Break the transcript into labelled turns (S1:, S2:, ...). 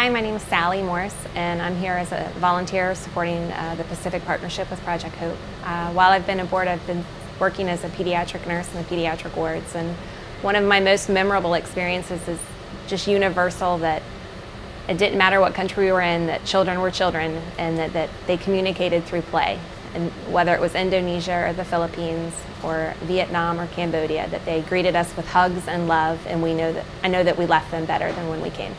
S1: Hi, my name is Sally Morris, and I'm here as a volunteer supporting uh, the Pacific Partnership with Project Hope. Uh, while I've been aboard, I've been working as a pediatric nurse in the pediatric wards, and one of my most memorable experiences is just universal that it didn't matter what country we were in, that children were children, and that, that they communicated through play. And whether it was Indonesia or the Philippines or Vietnam or Cambodia, that they greeted us with hugs and love, and we know that I know that we left them better than when we came.